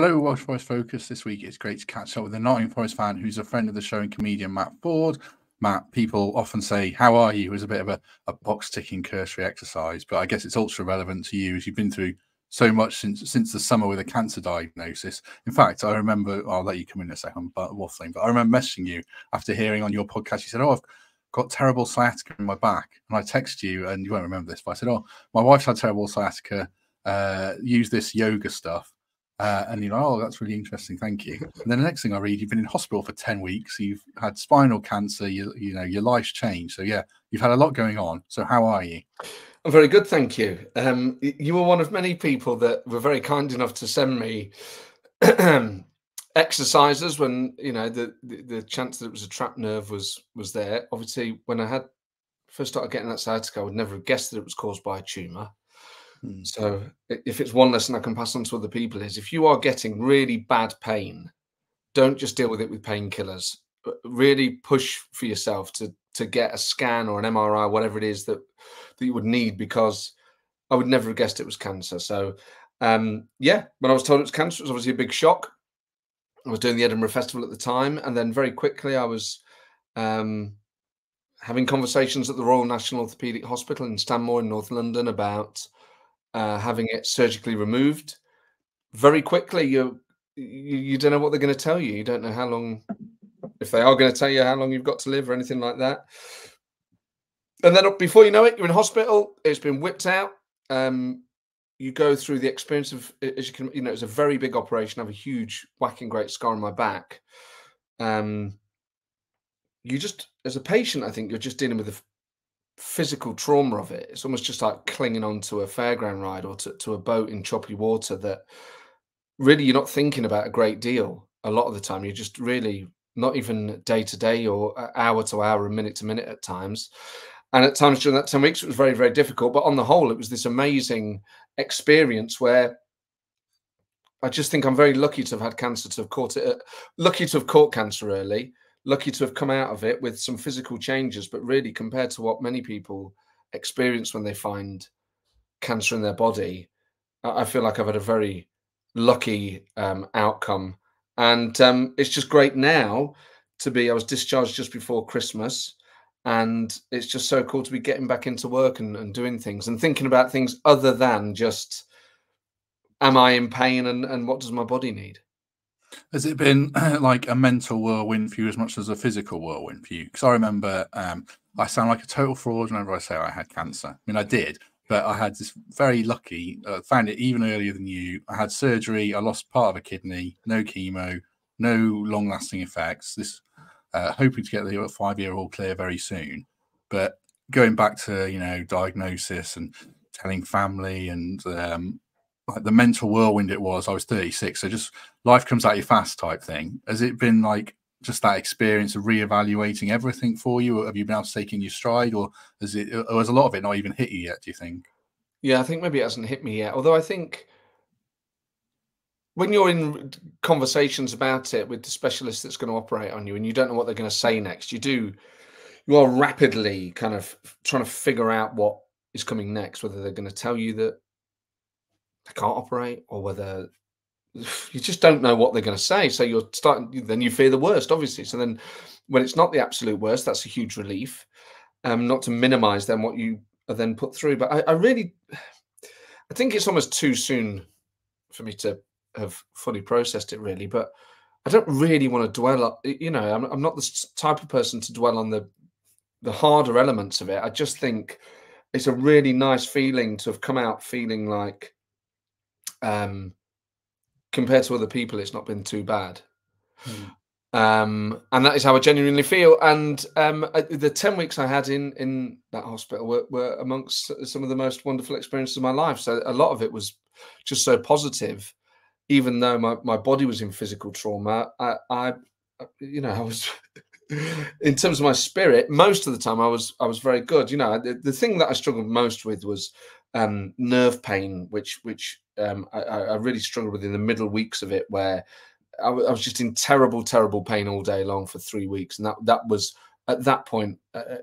Hello, Welsh Forest Focus. This week it's great to catch up with a Nottingham Forest fan who's a friend of the show and comedian Matt Forde. Matt, people often say, How are you? It's a bit of a, a box ticking cursory exercise, but I guess it's ultra relevant to you as you've been through so much since since the summer with a cancer diagnosis. In fact, I remember I'll let you come in a second, but waffling. But I remember messaging you after hearing on your podcast. You said, "Oh, I've got terrible sciatica in my back," and I texted you, and you won't remember this, but I said, "Oh, my wife's had terrible sciatica. Uh, use this yoga stuff." Uh, and you're like, oh, that's really interesting. Thank you. And then the next thing I read, you've been in hospital for 10 weeks. You've had spinal cancer. You, you know, your life's changed. So, yeah, you've had a lot going on. So, how are you? I'm very good. Thank you. Um, you were one of many people that were very kind enough to send me exercises when, you know, the, the, the chance that it was a trapped nerve was was there. Obviously, when I had first started getting that sciatica, I would never have guessed that it was caused by a tumor. Hmm. So if it's one lesson I can pass on to other people is if you are getting really bad pain, don't just deal with it with painkillers. Really push for yourself to to get a scan or an MRI, whatever it is that that you would need, because I would never have guessed it was cancer. So um, yeah, when I was told it was cancer, it was obviously a big shock. I was doing the Edinburgh Festival at the time, and then very quickly I was um, having conversations at the Royal National Orthopaedic Hospital in Stanmore in North London about uh, having it surgically removed. Very quickly, you, you don't know what they're going to tell you. You don't know how long, if they are going to tell you how long you've got to live or anything like that. And then before you know it, you're in hospital. It's been whipped out. Um, you go through the experience of, as you can, you know, it's a very big operation. I have a huge whacking great scar on my back. Um, you just, as a patient, I think you're just dealing with physical trauma of it. It's almost just like clinging onto a fairground ride or to, to a boat in choppy water that really you're not thinking about a great deal a lot of the time. You're just really not even day to day or hour to hour and minute to minute at times. And at times during that 10 weeks, it was very, very difficult. But on the whole, it was this amazing experience where I just think I'm very lucky to have had cancer, to have caught it, uh, lucky to have caught cancer early lucky to have come out of it with some physical changes, but really compared to what many people experience when they find cancer in their body, I feel like I've had a very lucky um, outcome. And um, it's just great now to be, I was discharged just before Christmas. And it's just so cool to be getting back into work and, and doing things and thinking about things other than just, am I in pain and, and what does my body need? Has it been like a mental whirlwind for you as much as a physical whirlwind for you? Because I remember um, I sound like a total fraud whenever I say I had cancer. I mean, I did, but I had this very lucky, uh, found it even earlier than you. I had surgery, I lost part of a kidney, no chemo, no long lasting effects. This uh, hoping to get the five year all clear very soon. But going back to, you know, diagnosis and telling family and um, like the mental whirlwind it was. I was 36, so just life comes at you fast type thing. Has it been like just that experience of reevaluating everything for you? Or have you been able to take in your stride, or has it, or has a lot of it not even hit you yet? Do you think? Yeah, I think maybe it hasn't hit me yet. Although I think when you're in conversations about it with the specialist that's going to operate on you, and you don't know what they're going to say next, you do you are rapidly kind of trying to figure out what is coming next. Whether they're going to tell you that they can't operate or whether you just don't know what they're going to say. So you're starting, then you fear the worst, obviously. So then when it's not the absolute worst, that's a huge relief. Um, not to minimize then what you are then put through. But I, I really, I think it's almost too soon for me to have fully processed it, really. But I don't really want to dwell up, you know, I'm, I'm not the type of person to dwell on the the harder elements of it. I just think it's a really nice feeling to have come out feeling like um, compared to other people, it's not been too bad. Mm. Um, and that is how I genuinely feel. And um, the ten weeks I had in in that hospital were, were amongst some of the most wonderful experiences of my life. So a lot of it was just so positive, even though my, my body was in physical trauma. I, I you know, I was in terms of my spirit. Most of the time, I was I was very good. You know, the, the thing that I struggled most with was um, nerve pain, which which um, I, I, really struggled with in the middle weeks of it, where I, was just in terrible, terrible pain all day long for three weeks, and that that was at that point. Uh, uh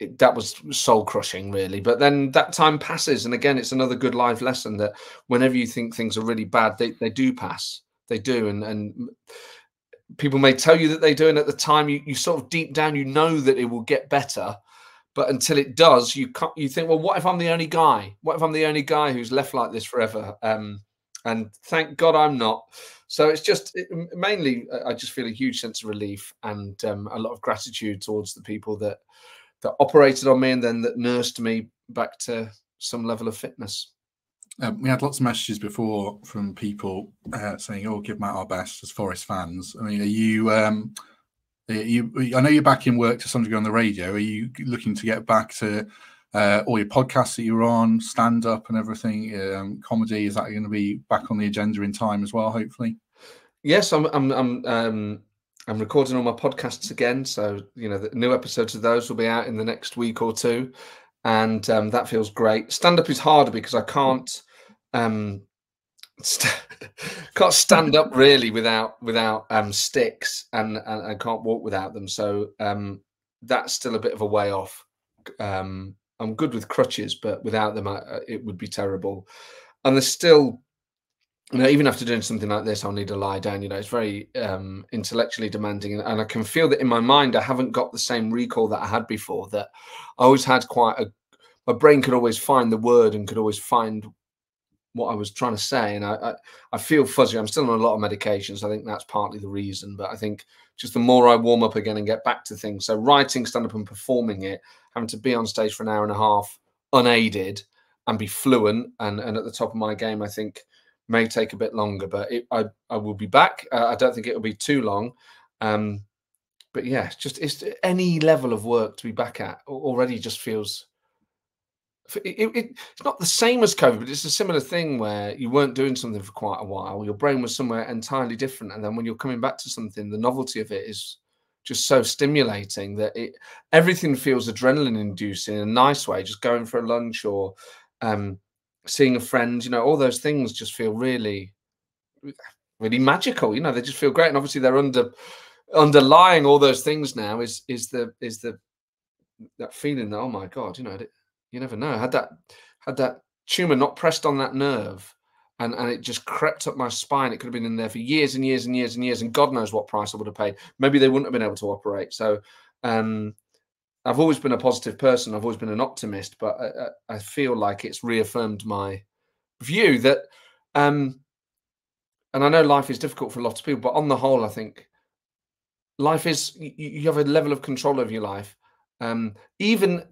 it, that was soul crushing, really. But then that time passes, and again, it's another good life lesson that whenever you think things are really bad, they, they do pass. They do, and and people may tell you that they do, and at the time, you, you sort of deep down, you know that it will get better. But until it does, you can't. You think, well, what if I'm the only guy? What if I'm the only guy who's left like this forever? Um, and thank God I'm not. So it's just it, mainly, I just feel a huge sense of relief and um, a lot of gratitude towards the people that that operated on me and then that nursed me back to some level of fitness. Um, we had lots of messages before from people uh, saying, "Oh, give Matt our best as Forest fans." I mean, are you? Um, you? I know you're back in work to some degree on the radio. Are you looking to get back to uh, all your podcasts that you're on, stand up, and everything? Um, comedy is that going to be back on the agenda in time as well? Hopefully. Yes, I'm. I'm. I'm um, I'm recording all my podcasts again, so you know the new episodes of those will be out in the next week or two, and um, that feels great. Stand up is harder because I can't um, st- can't stand up really without without um, sticks, and, and I can't walk without them. So um, that's still a bit of a way off. Um, I'm good with crutches, but without them, I, it would be terrible. And there's still you know, even after doing something like this, I'll need to lie down. You know, it's very um, intellectually demanding, and, and, I can feel that in my mind, I haven't got the same recall that I had before. That I always had quite a, my brain could always find the word and could always find what I was trying to say, and I, I, I feel fuzzy. I'm still on a lot of medications. I think that's partly the reason, but I think just the more I warm up again and get back to things. So writing stand up and performing it, having to be on stage for an hour and a half unaided and be fluent and and at the top of my game, I think may take a bit longer, but it, I I will be back. Uh, I don't think it will be too long. Um, but yeah, just it's any level of work to be back at already just feels. It, it, it's not the same as COVID, but it's a similar thing where you weren't doing something for quite a while. Your brain was somewhere entirely different, and then when you're coming back to something, the novelty of it is just so stimulating that it everything feels adrenaline inducing in a nice way. Just going for a lunch or um, seeing a friend, you know, all those things just feel really, really magical. You know, they just feel great, and obviously they're under underlying all those things now is is the is the that feeling that oh my god, you know, you never know. Had that had that tumor not pressed on that nerve, and and it just crept up my spine. It could have been in there for years and years and years and years, and God knows what price I would have paid. Maybe they wouldn't have been able to operate. So. um I've always been a positive person. I've always been an optimist, but I, I feel like it's reaffirmed my view that, um, and I know life is difficult for a lot of people, but on the whole, I think life is you, you have a level of control over your life, um, even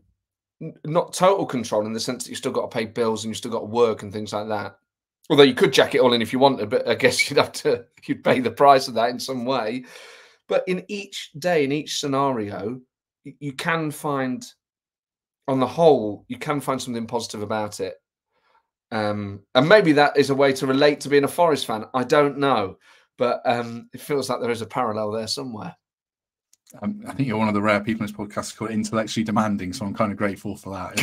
not total control in the sense that you still got to pay bills and you still got to work and things like that. Although you could jack it all in if you wanted, but I guess you'd have to you'd pay the price of that in some way. But in each day, in each scenario, you can find on the whole you can find something positive about it um, and maybe that is a way to relate to being a forest fan i don't know but um, it feels like there is a parallel there somewhere um, I think you're one of the rare people in this podcast called intellectually demanding, so I'm kind of grateful for that.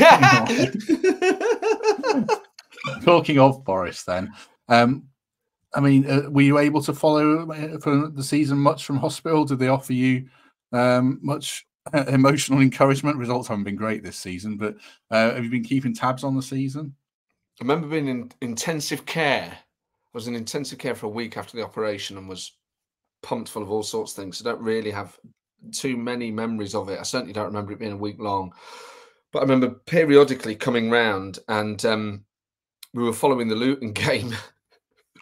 Talking of Forest, then, um, I mean, uh, were you able to follow uh, for the season much from hospital? Did they offer you um, much emotional encouragement. Results haven't been great this season, but uh, have you been keeping tabs on the season? I remember being in intensive care. I was in intensive care for a week after the operation and was pumped full of all sorts of things. I don't really have too many memories of it. I certainly don't remember it being a week long. But I remember periodically coming round and um, we were following the Luton game.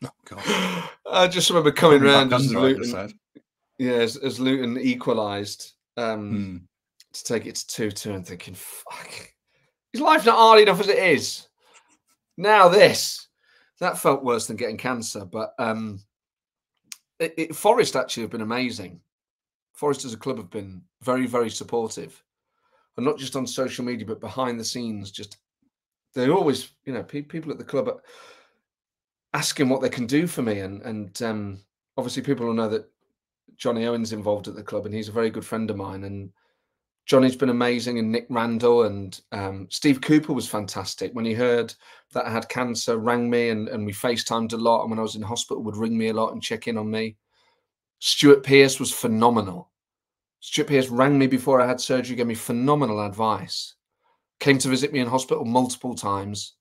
Oh, God. I just remember coming round as Luton, yeah, as, as Luton equalised um, mm. to take it to 2 2 and thinking, fuck, is life not hard enough as it is? Now this. That felt worse than getting cancer. But um, it, it, Forest actually have been amazing. Forest as a club have been very, very supportive. And not just on social media, but behind the scenes. Just they're always, you know, pe- people at the club are asking what they can do for me. And and um, obviously people will know that Jonny Owen's involved at the club, and he's a very good friend of mine. And Jonny's been amazing, and Nick Randall and um, Steve Cooper was fantastic. When he heard that I had cancer, rang me, and, and we FaceTimed a lot. And when I was in hospital, would ring me a lot and check in on me. Stuart Pearce was phenomenal, Stuart Pearce rang me before I had surgery, gave me phenomenal advice, came to visit me in hospital multiple times.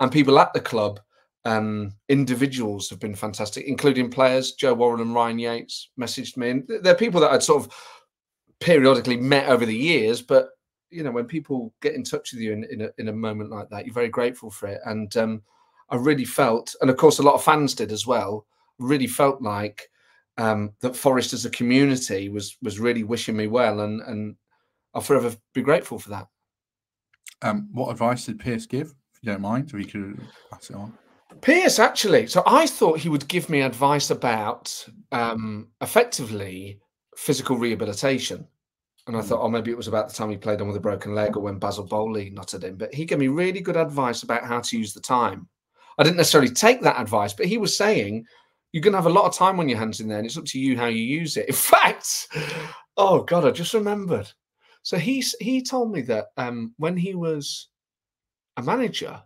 And people at the club, um, individuals have been fantastic, including players. Joe Worrall and Ryan Yates messaged me. And they're people that I'd sort of periodically met over the years, but you know, when people get in touch with you in, in, a, in a moment like that, you're very grateful for it. And um, I really felt, and of course, a lot of fans did as well, really felt like um, that Forest as a community was was really wishing me well, and and I'll forever be grateful for that. Um, what advice did Pearce give, if you don't mind, so we could pass it on? Pearce actually, so I thought he would give me advice about um, effectively physical rehabilitation. And I thought, oh, maybe it was about the time he played on with a broken leg or when Basile Boli knotted him. But he gave me really good advice about how to use the time. I didn't necessarily take that advice, but he was saying you're going to have a lot of time on your hands in there, and it's up to you how you use it. In fact, oh god, I just remembered. So he he told me that um, when he was a manager,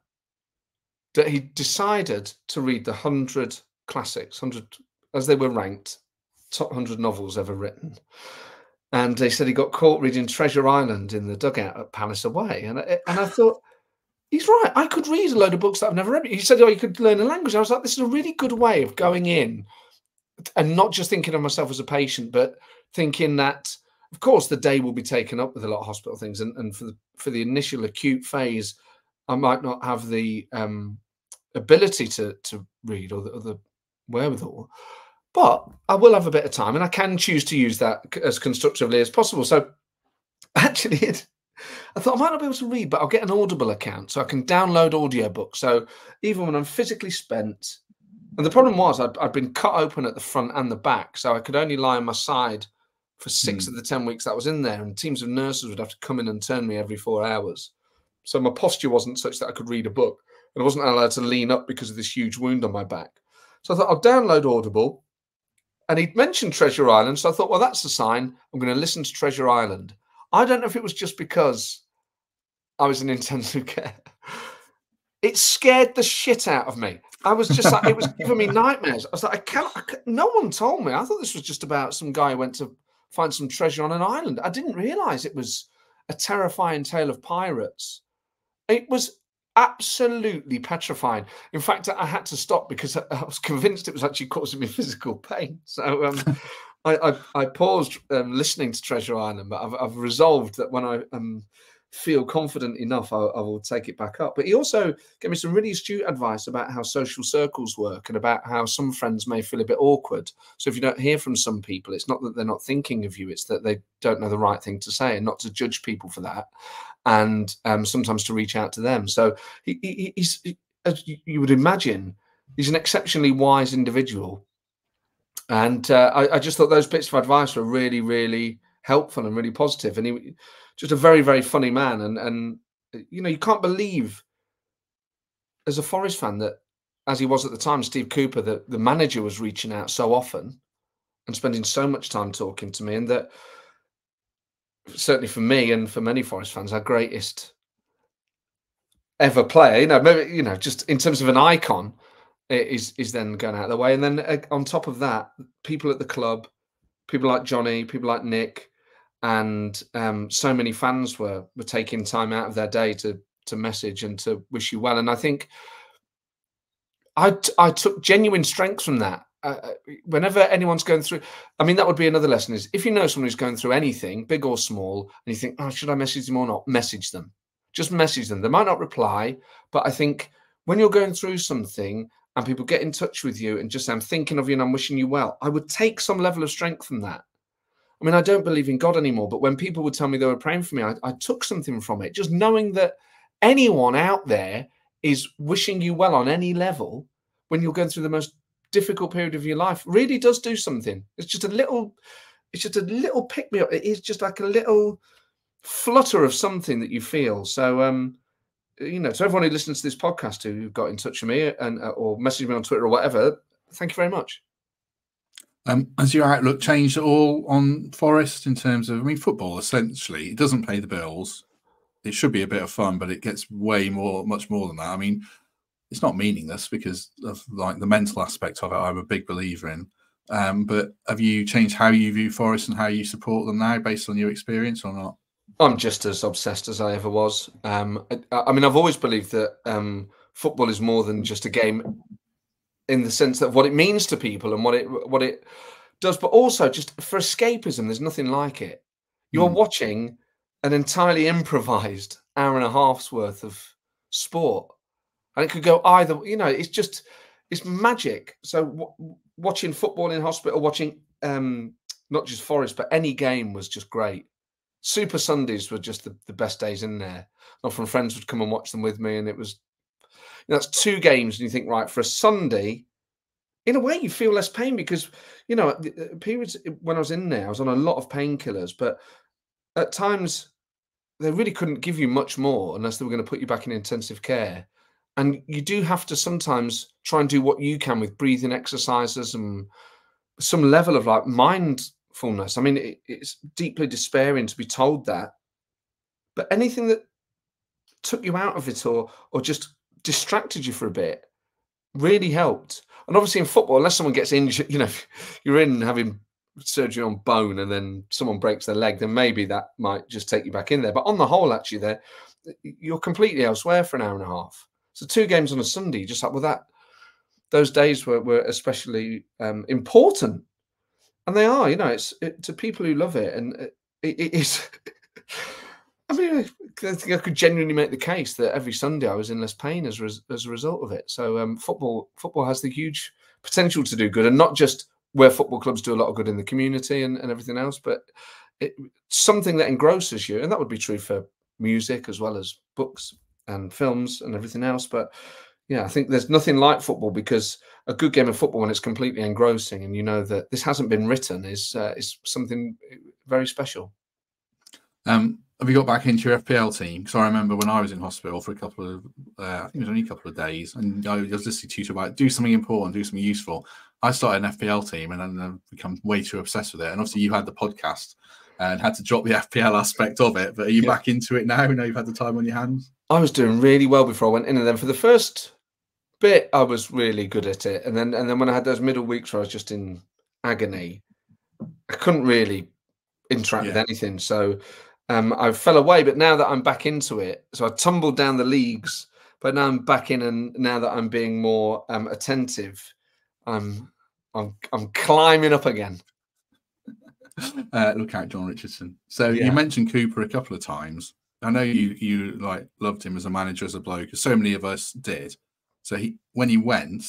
that he decided to read the hundred classics, hundred as they were ranked, top hundred novels ever written. And they said he got caught reading Treasure Island in the dugout at Palace away, and I, and I thought He's right. I could read a load of books that I've never read. He said, "Oh, you could learn a language." I was like, "This is a really good way of going in, and not just thinking of myself as a patient, but thinking that, of course, the day will be taken up with a lot of hospital things, and, and for the for the initial acute phase, I might not have the um, ability to to read or the, or the wherewithal, but I will have a bit of time, and I can choose to use that as constructively as possible. So, actually, it I thought I might not be able to read, but I'll get an Audible account so I can download audiobooks. So even when I'm physically spent, and the problem was I'd, I'd been cut open at the front and the back, so I could only lie on my side for six mm. of the 10 weeks that I was in there. And teams of nurses would have to come in and turn me every four hours. So my posture wasn't such that I could read a book. And I wasn't allowed to lean up because of this huge wound on my back. So I thought I'll download Audible. And he'd mentioned Treasure Island. So I thought, well, that's a sign. I'm going to listen to Treasure Island. I don't know if it was just because I was in intensive care. It scared the shit out of me. I was just like, it was giving me nightmares. I was like, I can't, I can't, no one told me. I thought this was just about some guy who went to find some treasure on an island. I didn't realize it was a terrifying tale of pirates. It was absolutely petrifying. In fact, I had to stop because I was convinced it was actually causing me physical pain. So um, I, I, I paused um, listening to Treasure Island, but I've, I've resolved that when I um, feel confident enough, I, I, will take it back up. But he also gave me some really astute advice about how social circles work and about how some friends may feel a bit awkward. So if you don't hear from some people, it's not that they're not thinking of you; it's that they don't know the right thing to say, and not to judge people for that, and um, sometimes to reach out to them. So he, he, he's, he, as you would imagine, he's an exceptionally wise individual and uh, I, I, just thought those bits of advice were really, really helpful and really positive. And he just a very, very funny man. And and you know, you can't believe as a Forest fan that as he was at the time, Steve Cooper, that the manager was reaching out so often and spending so much time talking to me, and that certainly for me and for many Forest fans, our greatest ever player, you know, maybe you know, just in terms of an icon, is is then going out of the way. And then uh, on top of that, people at the club, people like Jonny, people like Nick, and um, so many fans were were taking time out of their day to to message and to wish you well. And I think I I took genuine strength from that. Uh, uh, whenever anyone's going through, I mean, that would be another lesson: is if you know someone who's going through anything, big or small, and you think, oh, should I message them or not? Message them. Just message them. They might not reply, but I think when you're going through something and people get in touch with you and just say, I'm thinking of you and I'm wishing you well, I would take some level of strength from that. I mean, I don't believe in God anymore, but when people would tell me they were praying for me, I, I took something from it. Just knowing that anyone out there is wishing you well on any level when you're going through the most difficult period of your life really does do something. It's just a little, it's just a little pick me up. It is just like a little flutter of something that you feel. So, um, you know, to everyone who listens to this podcast who got in touch with me and uh, or messaged me on Twitter or whatever, thank you very much. Um, has your outlook changed at all on Forest in terms of, I mean, football essentially, it doesn't pay the bills. It should be a bit of fun, but it gets way more, much more than that. I mean, it's not meaningless because of like the mental aspect of it. I'm a big believer in. Um, but have you changed how you view Forest and how you support them now based on your experience or not? I'm just as obsessed as I ever was. Um, I, I, mean, I've always believed that um, football is more than just a game, in the sense that what it means to people and what it what it does, but also just for escapism. There's nothing like it. You're mm. watching an entirely improvised hour and a half's worth of sport, and it could go either. You know, it's just it's magic. So w- watching football in hospital, watching um, not just Forest, but any game was just great. Super Sundays were just the, the best days in there. Often friends would come and watch them with me, and it was you know, that's two games, and you think, right, for a Sunday, in a way, you feel less pain because you know periods when I was in there, I was on a lot of painkillers, but at times they really couldn't give you much more unless they were going to put you back in intensive care. And you do have to sometimes try and do what you can with breathing exercises and some level of like mindfulness. I mean, it, it's deeply despairing to be told that, but anything that took you out of it or or just distracted you for a bit really helped. And obviously in football, unless someone gets injured, you know, you're in having surgery on bone and then someone breaks their leg, then maybe that might just take you back in there. But on the whole, actually, there you're completely elsewhere for an hour and a half. So two games on a Sunday, just like well, that those days were, were especially um, important, and they are. You know, it's it, to people who love it, and it, it is. I mean, I think I could genuinely make the case that every Sunday I was in less pain as res, as a result of it. So um, football football has the huge potential to do good, and not just where football clubs do a lot of good in the community and, and everything else, but it, something that engrosses you, and that would be true for music as well as books and films and everything else. But yeah, I think there's nothing like football because a good game of football when it's completely engrossing and you know that this hasn't been written is uh, is something very special. Um, have you got back into your FPL team? Because I remember when I was in hospital for a couple of, uh, I think it was only a couple of days, and I was listening to you about do something important, do something useful. I started an FPL team and then I've become way too obsessed with it. And obviously, you had the podcast and had to drop the FPL aspect of it. But are you yeah. back into it now? Now you've had the time on your hands. I was doing really well before I went in, and then for the first bit, I was really good at it, and then and then when I had those middle weeks where I was just in agony, I couldn't really interact yeah. with anything. So um, I fell away. But now that I'm back into it, so I tumbled down the leagues, but now I'm back in, and now that I'm being more um, attentive, I'm I'm I'm climbing up again. Uh, look out, John Richardson. So yeah. you mentioned Cooper a couple of times. I know you you like loved him as a manager, as a bloke, so many of us did. So he when he went,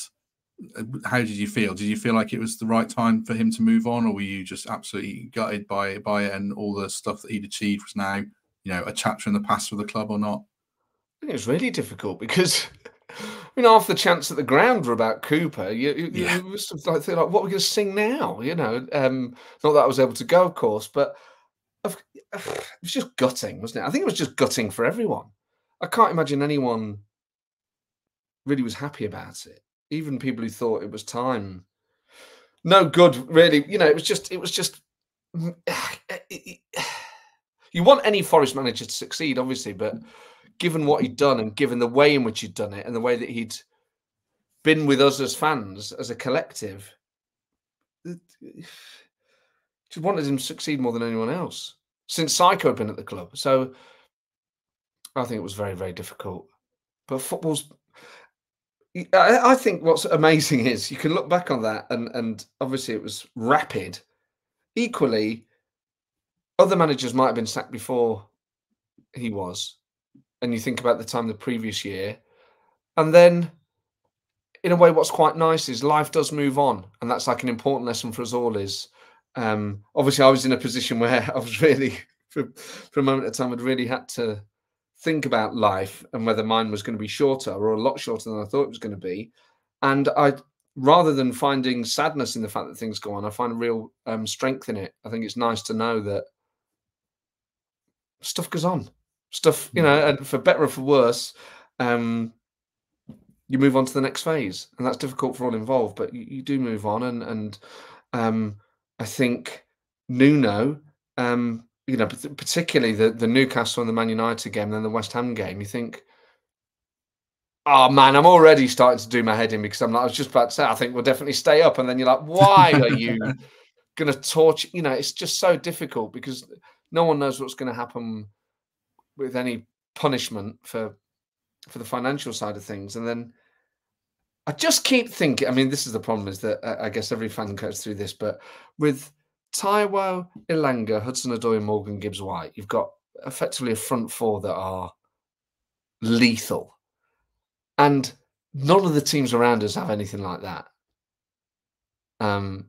how did you feel? Did you feel like it was the right time for him to move on, or were you just absolutely gutted by by it and all the stuff that he'd achieved was now, you know, a chapter in the past for the club or not? it was really difficult because I mean, half the chants at the ground were about Cooper. You, you, yeah. you was like, like, what are we going to sing now? You know, um, not that I was able to go, of course, but it was just gutting, wasn't it? I think it was just gutting for everyone. I can't imagine anyone really was happy about it. Even people who thought it was time. No good, really. You know, it was just, it was just. Mm, you want any Forest manager to succeed, obviously, but given what he'd done and given the way in which he'd done it and the way that he'd been with us as fans, as a collective, just wanted him to succeed more than anyone else since Psycho had been at the club. So I think it was very, very difficult. But football's. I think what's amazing is you can look back on that, and and obviously it was rapid. Equally, other managers might have been sacked before he was, and you think about the time the previous year, and then in a way, what's quite nice is life does move on, and that's like an important lesson for us all. Is um, obviously I was in a position where I was really, for, for a moment of time, I'd really had to think about life and whether mine was going to be shorter or a lot shorter than I thought it was going to be, and I rather than finding sadness in the fact that things go on, I find real um, strength in it. I think it's nice to know that stuff goes on stuff, you know, mm. and for better or for worse, um, you move on to the next phase, and that's difficult for all involved. But you, you do move on, and and um, I think Nuno, um, you know, particularly the the Newcastle and the Man United game, and then the West Ham game, you think. oh man, I'm already starting to do my head in because I'm like, I was just about to say, I think we'll definitely stay up. And then you're like, why are you going to torture? You know, it's just so difficult because no one knows what's going to happen with any punishment for for the financial side of things. And then I just keep thinking. I mean, this is the problem: is that uh, I guess every fan goes through this, but with Taiwo, Elanga, Hudson Odoi, Morgan Gibbs White, you've got effectively a front four that are lethal. And none of the teams around us have anything like that. Um,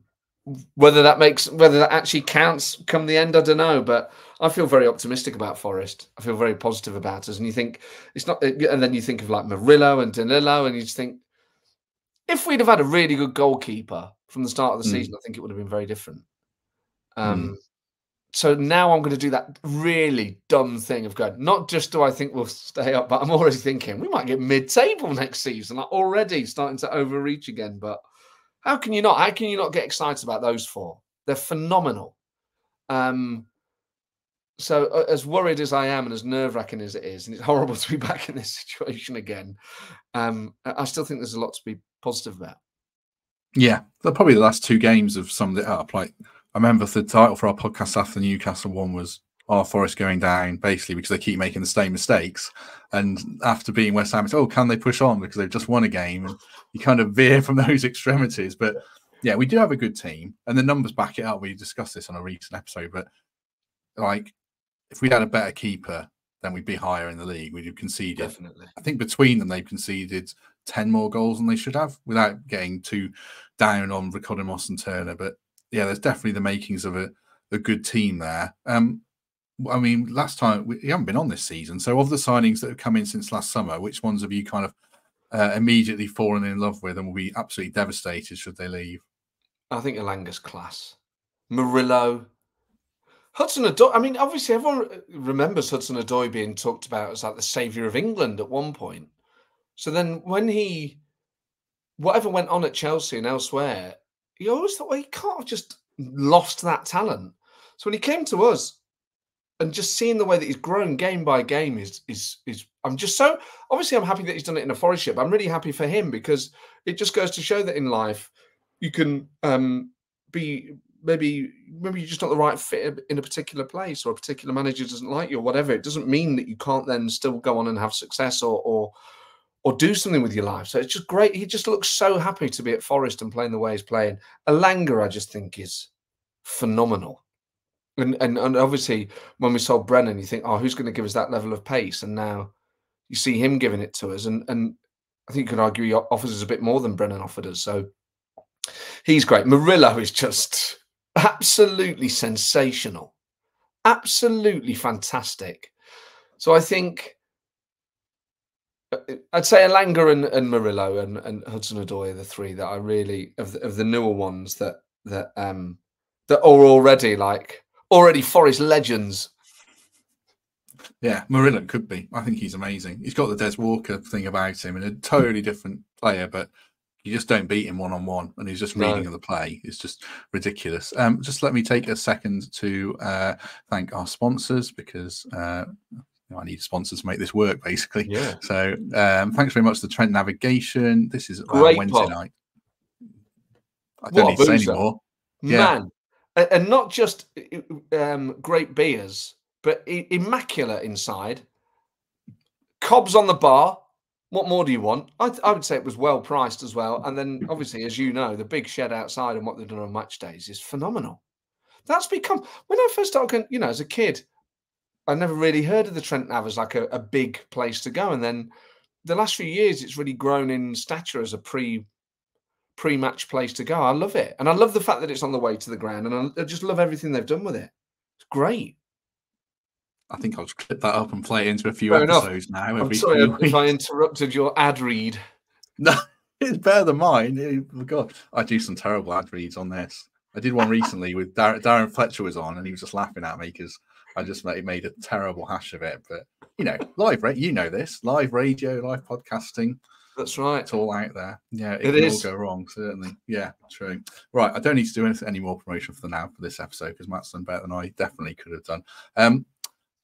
whether that makes whether that actually counts come the end, I don't know. But I feel very optimistic about Forest. I feel very positive about us. And you think it's not, and then you think of like Murillo and Danilo, and you just think if we'd have had a really good goalkeeper from the start of the mm. season, I think it would have been very different. Um, mm. So now I'm going to do that really dumb thing of going, not just do I think we'll stay up, but I'm already thinking we might get mid table next season. Like already starting to overreach again. But how can you not? How can you not get excited about those four? They're phenomenal. Um, so uh, as worried as I am and as nerve wracking as it is, and it's horrible to be back in this situation again, um, I still think there's a lot to be positive about. Yeah, they're probably the last two games have summed it up. Like I remember the title for our podcast after the Newcastle one was "Our Forest going down?" Basically, because they keep making the same mistakes. And after being West Ham, it's oh, can they push on because they've just won a game? And you kind of veer from those extremities. But yeah, we do have a good team, and the numbers back it up. We discussed this on a recent episode, but like if we had a better keeper, then we'd be higher in the league. We'd have conceded. Definitely. I think between them, they've conceded 10 more goals than they should have without getting too down on Vlachodimos and Turner. But yeah, there's definitely the makings of a, a good team there. Um, I mean, last time we haven't been on this season. So, of the signings that have come in since last summer, which ones have you kind of uh, immediately fallen in love with and will be absolutely devastated should they leave? I think Elanga's class. Murillo, Hudson Odoi. I mean, obviously, everyone remembers Hudson Odoi being talked about as like the savior of England at one point. So then, when he, whatever went on at Chelsea and elsewhere, you always thought, well, he can't have just lost that talent. So when he came to us, and just seeing the way that he's grown game by game is is is I'm just so obviously I'm happy that he's done it in a forest ship. I'm really happy for him because it just goes to show that in life you can um be maybe maybe you're just not the right fit in a particular place or a particular manager doesn't like you or whatever. It doesn't mean that you can't then still go on and have success or or or do something with your life. So it's just great. He just looks so happy to be at Forest and playing the way he's playing. Elanga, I just think, is phenomenal. And, and and obviously, when we sold Brennan, you think, oh, who's going to give us that level of pace? And now you see him giving it to us. And and I think you could argue he offers us a bit more than Brennan offered us. So he's great. Murillo is just absolutely sensational, absolutely fantastic. So I think I'd say Elanga and, and Murillo and, and Hudson Odoi are the three that I really of the, of the newer ones that that um that are already like already Forest legends. Yeah, Murillo could be. I think he's amazing. He's got the Des Walker thing about him and a totally different player, but you just don't beat him one on one, and he's just reading no. the play. It's just ridiculous. Um, just let me take a second to uh, thank our sponsors because uh, I need sponsors to make this work, basically. Yeah. So um, thanks very much to Trent Navigation. This is uh, Wednesday pop. night. I don't what need to say anymore. Man, and not just um, great beers, but immaculate inside. Cobs on the bar. What more do you want? I, I, would say it was well priced as well. And then, obviously, as you know, the big shed outside and what they've done on match days is phenomenal. That's become when I first started, you know, as a kid, I never really heard of the Trent Nav as like a, a big place to go. And then the last few years, it's really grown in stature as a pre pre-match place to go. I love it, and I love the fact that it's on the way to the ground, and I, just love everything they've done with it. It's great. I think I'll just clip that up and play it into a few Fair episodes enough. now. I'm sorry if weeks. I interrupted your ad read. No, it's better than mine. Oh, God, I do some terrible ad reads on this. I did one recently with Darren, Darren Fletcher was on, and he was just laughing at me because I just made, made a terrible hash of it. But you know, live right, you know this live radio, live podcasting. That's right. It's all out there. Yeah, it, it can is. all go wrong, certainly. Yeah, true. Right, I don't need to do anything, any more promotion for the now for this episode because Matt's done better than I definitely could have done. Um,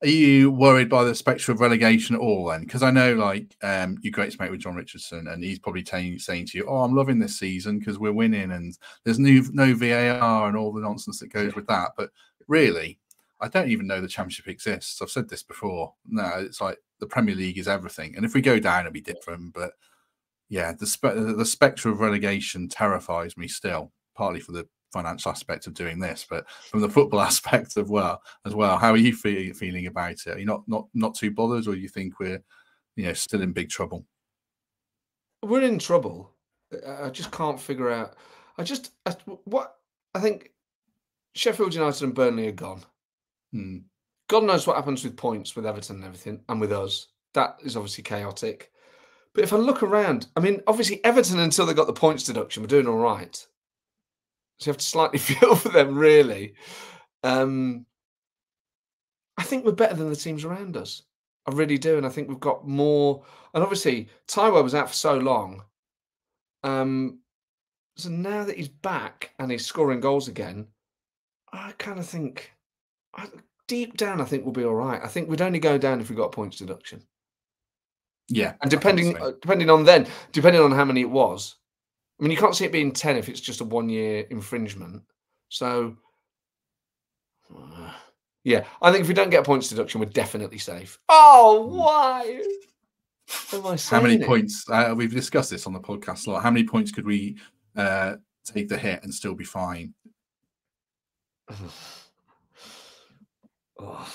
are you worried by the spectre of relegation at all then? Because I know, like, um, you're great mate with John Richardson, and he's probably t- saying to you, "Oh, I'm loving this season because we're winning, and there's new no VAR and all the nonsense that goes with that." But really, I don't even know the Championship exists. I've said this before. No, it's like the Premier League is everything, and if we go down, it'll be different. But yeah, the spe- the spectre of relegation terrifies me still, partly for the financial aspect of doing this, but from the football aspect of well as well. How are you feeling feeling about it? Are you not not not too bothered, or do you think we're you know still in big trouble? We're in trouble. I just can't figure out. I just I, what I think. Sheffield United and Burnley are gone. Hmm. God knows what happens with points with Everton and everything, and with us. That is obviously chaotic. But if I look around, I mean, obviously Everton until they got the points deduction were doing all right. So you have to slightly feel for them, really. Um, I think we're better than the teams around us. I really do, and I think we've got more. And obviously, Taiwo was out for so long. Um, so now that he's back and he's scoring goals again, I kind of think, I, deep down, I think we'll be all right. I think we'd only go down if we got points deduction. Yeah, and depending so. uh, depending on then, depending on how many it was, I mean, you can't see it being 10 if it's just a one year infringement. So, uh, yeah, I think if we don't get points deduction, we're definitely safe. Oh, hmm. why? How many it? points? Uh, we've discussed this on the podcast a lot. How many points could we uh, take the hit and still be fine? Oh.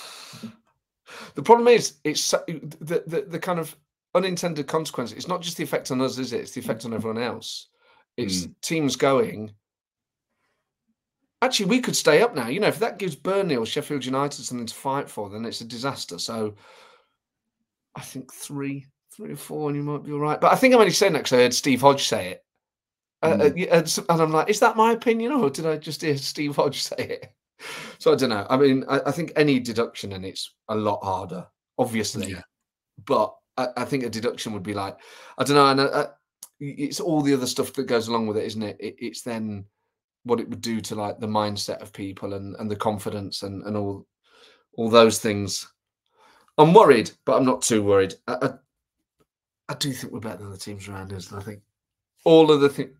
The problem is, it's the, the, the kind of unintended consequence. It's not just the effect on us, is it? It's the effect on everyone else. It's mm. teams going. Actually, we could stay up now. You know, if that gives Burnley or Sheffield United something to fight for, then it's a disaster. So I think three, three or four, and you might be all right. But I think I'm only saying that because I heard Steve Hodge say it. Mm. Uh, and I'm like, is that my opinion, or did I just hear Steve Hodge say it? So I don't know. I mean, I, I think any deduction and it's a lot harder, obviously. Yeah. But I, I, think a deduction would be like, I don't know. And I, it's all the other stuff that goes along with it, isn't it? it? It's then what it would do to like the mindset of people and and the confidence and and all all those things. I'm worried, but I'm not too worried. I, I, I do think we're better than the teams around us. And I think all of the things.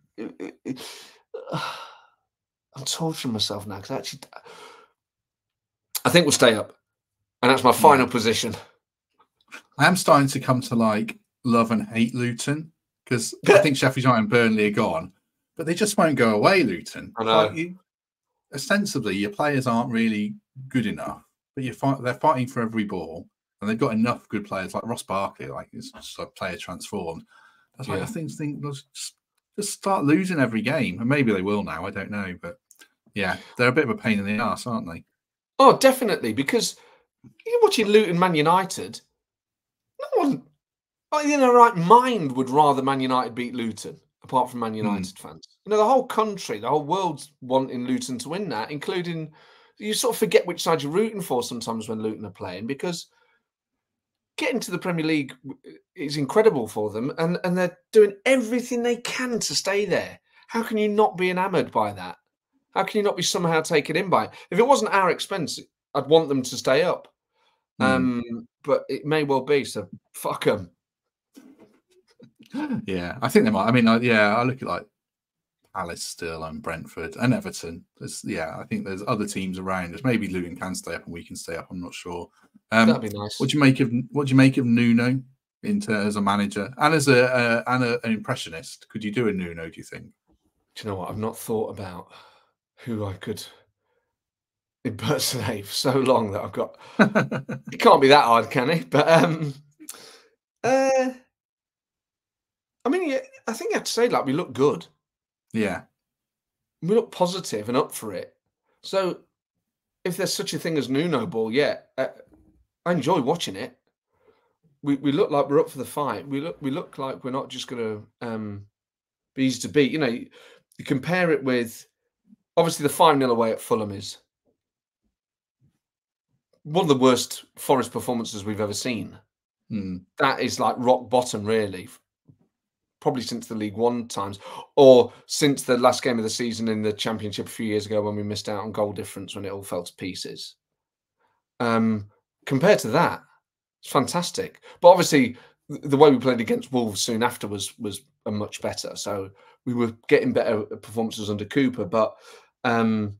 I'm torturing myself now because actually, I think we'll stay up, and that's my final yeah. position. I am starting to come to like love and hate Luton because I think Sheffield United and Burnley are gone, but they just won't go away. Luton, I know. Like you, ostensibly, your players aren't really good enough, but you fight, they're fighting for every ball, and they've got enough good players like Ross Barkley, like it's just a player transformed. That's yeah. like I think think just, just start losing every game, and maybe they will now. I don't know, but yeah, they're a bit of a pain in the ass, aren't they? Oh, definitely, because you're watching Luton Man United. No one in a right mind would rather Man United beat Luton, apart from Man hmm. United mm. fans. You know, the whole country, the whole world's wanting Luton to win that, including you sort of forget which side you're rooting for sometimes when Luton are playing because getting to the Premier League is incredible for them and, and they're doing everything they can to stay there. How can you not be enamored by that? How can you not be somehow taken in by it? If it wasn't our expense, I'd want them to stay up. Mm. Um, but it may well be, so fuck them yeah, I think they might. I mean, yeah, I look at like Alice still and Brentford and Everton. There's, yeah, I think there's other teams around us. Maybe Luton can stay up and we can stay up. I'm not sure. Um, That'd be nice. What do you make of what do you make of Nuno into as a manager and as a uh, and a, an impressionist? Could you do a Nuno? Do you think? Do you know what? I've not thought about who I could impersonate for so long that I've got. it can't be that hard, can it? But um, uh, I mean, yeah, I think you have to say like we look good. Yeah, we look positive and up for it. So, if there's such a thing as Nuno ball, yeah, uh, I enjoy watching it. We we look like we're up for the fight. We look we look like we're not just going to um, be easy to beat. You know, you, you compare it with obviously the five 0 away at Fulham is one of the worst Forest performances we've ever seen. Mm. That is like rock bottom, really, probably since the League One times, or since the last game of the season in the Championship a few years ago when we missed out on goal difference when it all fell to pieces. Um, compared to that, it's fantastic. But obviously, the way we played against Wolves soon after was was a much better. So we were getting better performances under Cooper. But um,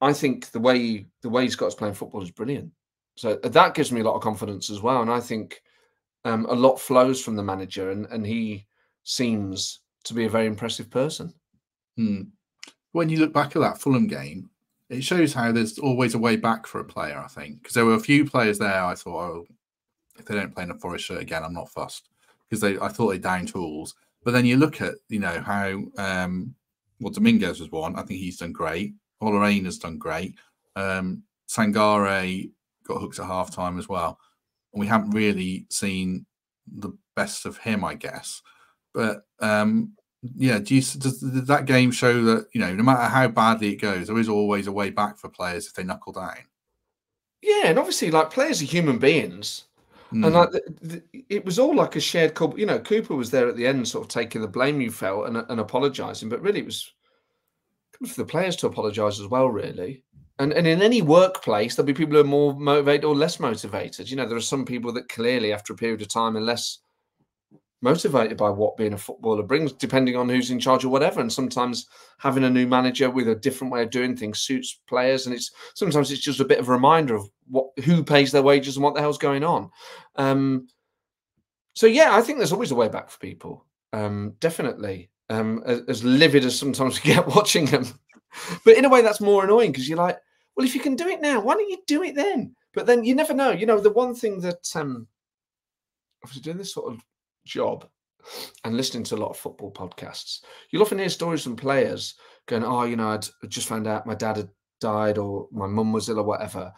I think the way the way he's got us playing football is brilliant. So that gives me a lot of confidence as well. And I think um, a lot flows from the manager, and and he seems to be a very impressive person. Hmm. When you look back at that Fulham game, it shows how there's always a way back for a player. I think because there were a few players there. I thought, oh, if they don't play in a Forest shirt again, I'm not fussed because they. I thought they down tools. But then you look at you know how um, well Dominguez was one. I think he's done great. Ola has done great. Um, Sangare got hooked at half time as well. And we haven't really seen the best of him, I guess. But um, yeah, do you, does, does that game show that you know no matter how badly it goes, there is always a way back for players if they knuckle down? Yeah, and obviously, like players are human beings, mm. and hmm. like the, the, it was all like a shared. You know, Cooper was there at the end, sort of taking the blame you felt and, and apologising, but really it was good for the players to apologise as well. Really, and and in any workplace, there'll be people who are more motivated or less motivated. You know, there are some people that clearly, after a period of time, are less motivated by what being a footballer brings, depending on who's in charge or whatever. And sometimes having a new manager with a different way of doing things suits players. And it's sometimes it's just a bit of a reminder of what who pays their wages and what the hell's going on. Um, so yeah, I think there's always a way back for people. Um, definitely. Um, as, as livid as sometimes we get watching them. but in a way that's more annoying because you're like, well, if you can do it now, why don't you do it then? But then you never know. You know, the one thing that um after doing this sort of job and listening to a lot of football podcasts, you'll often hear stories from players going, Oh, you know, I'd just found out my dad had died or my mum was ill or whatever.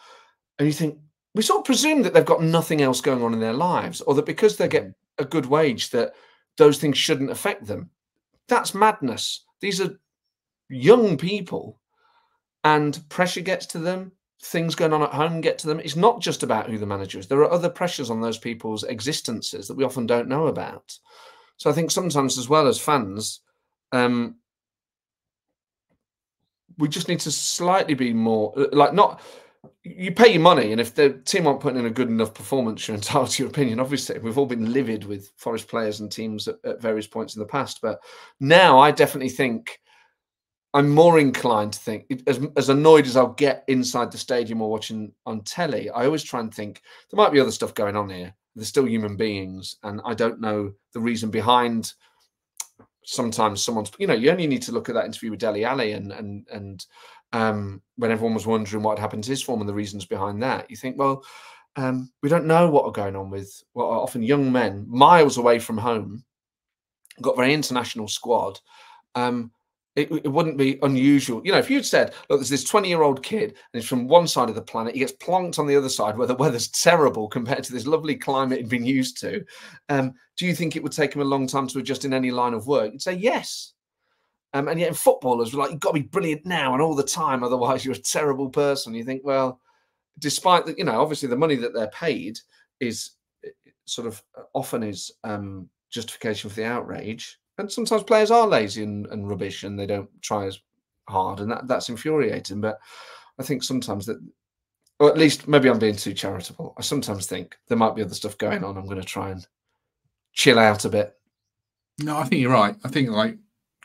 And you think, we sort of presume that they've got nothing else going on in their lives, or that because they get mm-hmm. a good wage, that those things shouldn't affect them. That's madness. These are young people and pressure gets to them things going on at home get to them it's not just about who the manager is there are other pressures on those people's existences that we often don't know about so i think sometimes as well as fans um we just need to slightly be more like not you pay your money, and if the team aren't putting in a good enough performance, you're entitled to your opinion. Obviously, we've all been livid with Forest players and teams at, at various points in the past, but now I definitely think I'm more inclined to think, as, as annoyed as I'll get inside the stadium or watching on telly, I always try and think there might be other stuff going on here. They're still human beings, and I don't know the reason behind. Sometimes someone's, you know, you only need to look at that interview with Dele Alli and and and um, when everyone was wondering what had happened to his form and the reasons behind that. You think, well, um, we don't know what are going on with what are often young men miles away from home, got very international squad. Um, it, it, wouldn't be unusual. You know, if you'd said, look, there's this 20 year old kid and he's from one side of the planet, he gets plonked on the other side where the weather's terrible compared to this lovely climate he'd been used to. Um, do you think it would take him a long time to adjust in any line of work? You'd say yes. Um, and yet in footballers, we're like, you've got to be brilliant now and all the time, otherwise you're a terrible person. You think, well, despite that, you know, obviously the money that they're paid is sort of often is um, justification for the outrage and sometimes players are lazy and, and rubbish and they don't try as hard and that, that's infuriating but i think sometimes that or at least maybe i'm being too charitable. I sometimes think there might be other stuff going on i'm going to try and chill out a bit. No i think you're right. I think like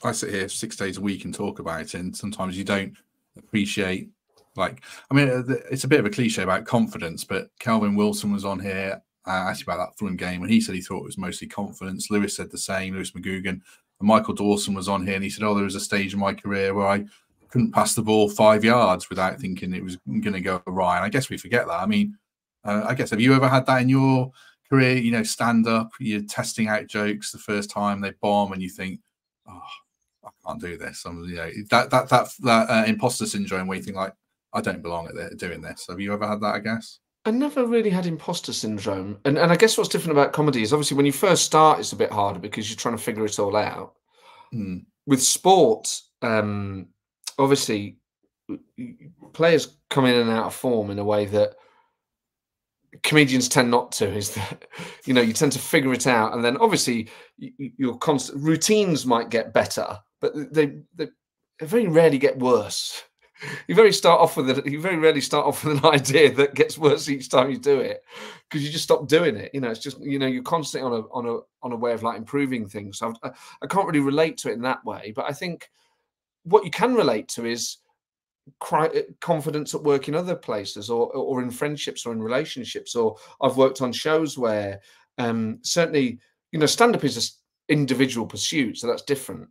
i sit here six days a week and talk about it and sometimes you don't appreciate like i mean uh, it's a bit of a cliche about confidence but kelvin wilson was on here I asked about that Fulham game, and he said he thought it was mostly confidence. Lewis said the same. Lewis McGugan, and Michael Dawson was on here, and he said, "Oh, there was a stage in my career where I couldn't pass the ball five yards without thinking it was going to go awry." And I guess we forget that. I mean, uh, I guess have you ever had that in your career? You know, stand up, you're testing out jokes the first time they bomb, and you think, "Oh, I can't do this." I'm, you know, that that that that uh, imposter syndrome where you think like, "I don't belong at doing this." Have you ever had that? I guess. I never really had imposter syndrome. And and I guess what's different about comedy is obviously when you first start, it's a bit harder because you're trying to figure it all out. Mm. With sport, um, obviously players come in and out of form in a way that comedians tend not to is that you know you tend to figure it out and then obviously your constant routines might get better but they, they very rarely get worse you very start off with it. You very rarely start off with an idea that gets worse each time you do it because you just stop doing it. You know, it's just you know you're constantly on a on a on a way of like improving things. So I, I can't really relate to it in that way, but I think what you can relate to is confidence at work in other places or or in friendships or in relationships. Or I've worked on shows where um, certainly you know stand up is an individual pursuit, so that's different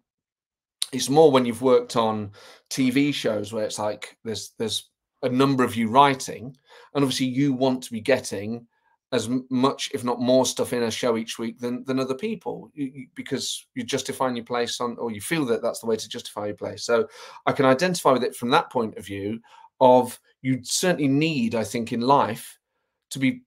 it's more when you've worked on TV shows where it's like there's there's a number of you writing, and obviously you want to be getting as much, if not more, stuff in a show each week than than other people, you, you, because you're justifying your place on, or you feel that that's the way to justify your place. So I can identify with it from that point of view. Of you certainly need, I think, in life to be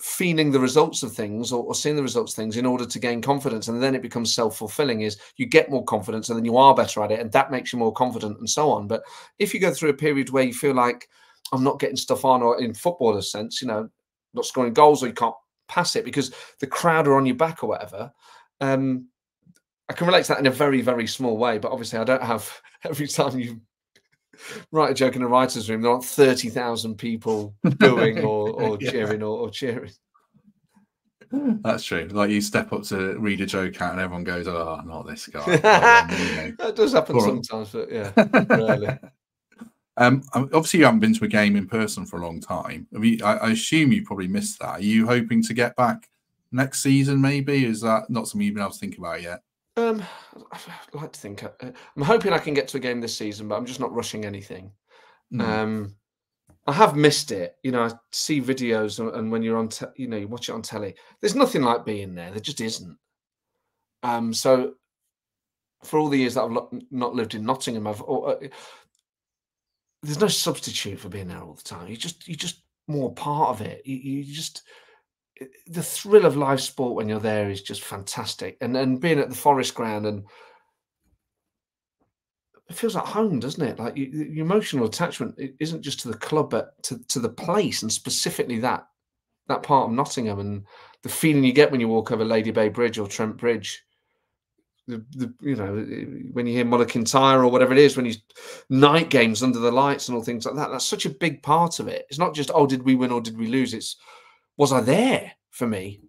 feeling the results of things or, or, seeing the results of things in order to gain confidence and then it becomes self-fulfilling is you get more confidence and then you are better at it and that makes you more confident and so on. But if you go through a period where you feel like i'm not getting stuff on or in footballer's sense you know not scoring goals or you can't pass it because the crowd are on your back or whatever um i can relate to that in a very very small way but obviously i don't have every time you write a joke in a writer's room, there aren't 30,000 people booing or, or yeah. cheering or, or, cheering. That's true. Like you step up to read a joke out and everyone goes, oh, not this guy. that does happen sometimes, but yeah, rarely. Um, obviously, you haven't been to a game in person for a long time. I mean, I, I, assume you probably missed that. Are you hoping to get back next season? Maybe is that not something you've been able to think about yet? Um, I'd like to think. Uh, I'm hoping I can get to a game this season, but I'm just not rushing anything. Mm. Um, I have missed it. You know, I see videos, and when you're on, te- you know, you watch it on telly. There's nothing like being there. There just isn't. Um, so for all the years that I've lo- not lived in Nottingham, I've uh, there's no substitute for being there all the time. You just you just more part of it. You, you just the thrill of live sport when you're there is just fantastic. And and being at the Forest Ground and it feels like home, doesn't it? Like you, your emotional attachment isn't just to the club, but to, to the place and specifically that that part of Nottingham and the feeling you get when you walk over Lady Bay Bridge or Trent Bridge. The, the you know when you hear Mull of or whatever it is when you night games under the lights and all things like that that's such a big part of it it's not just oh did we win or did we lose it's was I there for me?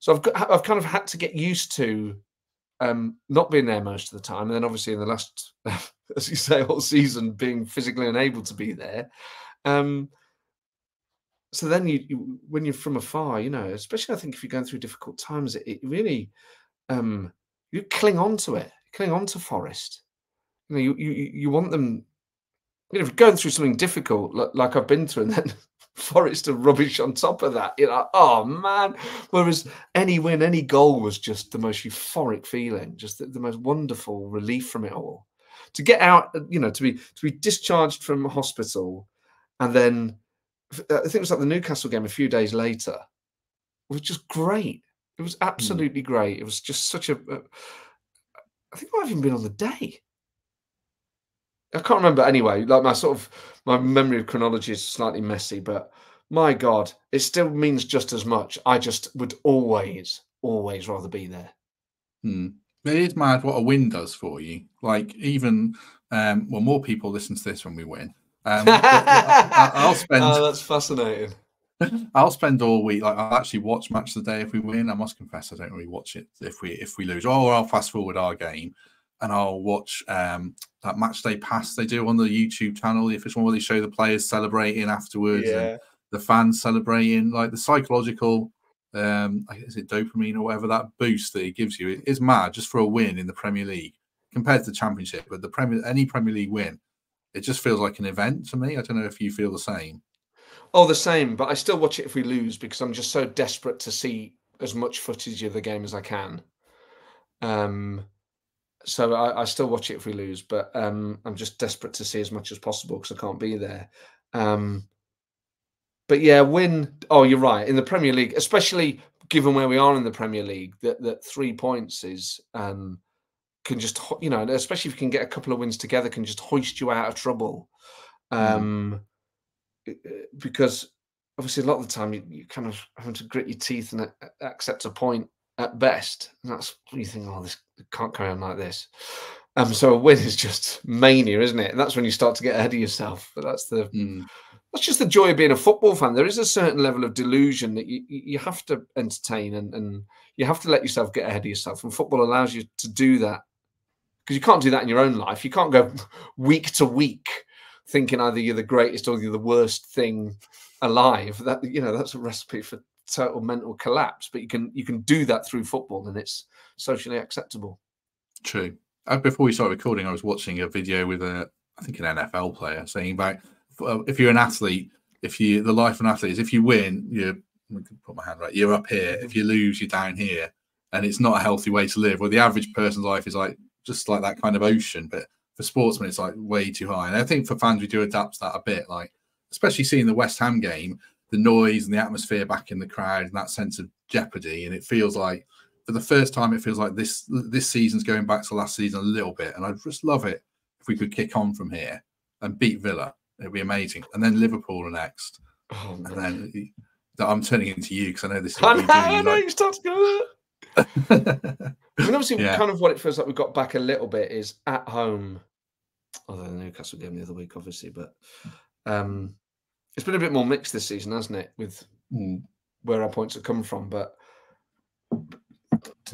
So I've got, I've kind of had to get used to um, not being there most of the time, and then obviously in the last, as you say, whole season being physically unable to be there. Um, so then you, you, when you're from afar, you know, especially I think if you're going through difficult times, it, it really um, you cling on to it, cling on to Forest. You know, you you you want them. You know, going through something difficult like, like I've been through, and then Forest are rubbish on top of that. You know, oh man. Whereas any win, any goal was just the most euphoric feeling, just the, the, most wonderful relief from it all. To get out, you know, to be to be discharged from hospital, and then uh, I think it was like the Newcastle game a few days later. It was just great. It was hmm. absolutely mm. great. It was just such a. Uh, I think I've even been on the day. I can't remember anyway. Like my sort of my memory of chronology is slightly messy, but my God, it still means just as much. I just would always, always rather be there. Hmm. It is mad what a win does for you. Like even um, well, more people listen to this when we win. Um, I'll spend. Oh, that's fascinating. I'll spend all week like I'll actually watch match of the day if we win. I must confess I don't really watch it if we if we lose. Or I'll fast forward our game and I'll watch um, that match day pass they do on the YouTube channel. If it's one where they show the players celebrating afterwards, yeah. the fans celebrating, like the psychological, um, is it dopamine or whatever that boost that it gives you it is mad just for a win in the Premier League compared to the Championship. But the Premier, any Premier League win, it just feels like an event to me. I don't know if you feel the same. Oh, the same. But I still watch it if we lose because I'm just so desperate to see as much footage of the game as I can. Um, so I, I, still watch it if we lose, but um, I'm just desperate to see as much as possible because I can't be there. Um, but yeah, win. Oh, you're right. In the Premier League, especially given where we are in the Premier League, that that three points is um, can just you know, especially if you can get a couple of wins together, can just hoist you out of trouble. Mm. Um, mm. Because obviously, a lot of the time you, you kind of having to grit your teeth and accept a point at best. And that's you think, oh, this can't carry on like this. Um, so a win is just mania, isn't it? And that's when you start to get ahead of yourself. But that's the Mm. that's just the joy of being a football fan. There is a certain level of delusion that you you have to entertain and and you have to let yourself get ahead of yourself. And football allows you to do that because you can't do that in your own life. You can't go week to week thinking either you're the greatest or you're the worst thing alive. That you know that's a recipe for total mental collapse. But you can you can do that through football, and it's socially acceptable. True. Uh, before we started recording, I was watching a video with a, I think an NFL player saying about uh, if you're an athlete, if you the life of an athlete is if you win, you put my hand right, you're up here. If you lose, you're down here, and it's not a healthy way to live. Well, the average person's life is like just like that kind of ocean, but for sportsmen, it's like way too high. And I think for fans, we do adapt that a bit, like especially seeing the West Ham game, the noise and the atmosphere back in the crowd, and that sense of jeopardy, and it feels like for the first time, it feels like this this season's going back to last season a little bit, and I'd just love it if we could kick on from here and beat Villa. It'd be amazing, and then Liverpool are next, Oh, and then I'm turning into you because I know this. Is I know, you I know, like- you start to go. I mean, obviously, Yeah. kind of what it feels like we got back a little bit is at home. Other than the Newcastle game the other week, obviously, but um, it's been a bit more mixed this season, hasn't it? With Mm, where our points have come from, but